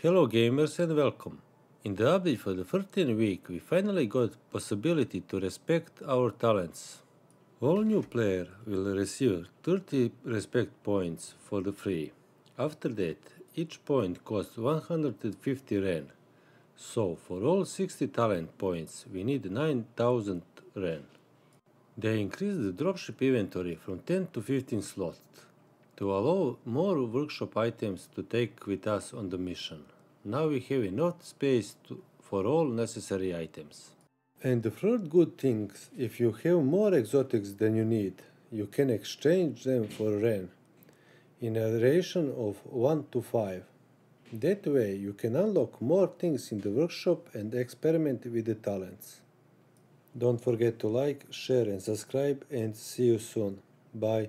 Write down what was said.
Hello gamers and welcome. In the update for the 13th week we finally got possibility to respect our talents. All new player will receive 30 respect points for the free. After that, each point costs 150 Ren. So for all 60 talent points we need 9000 Ren. They increased the dropship inventory from 10 to 15 slots to allow more workshop items to take with us on the mission. Now we have enough space to, for all necessary items. And the third good thing, if you have more exotics than you need, you can exchange them for Ren in a ratio of 1 to 5. That way you can unlock more things in the workshop and experiment with the talents. Don't forget to like, share and subscribe and see you soon. Bye.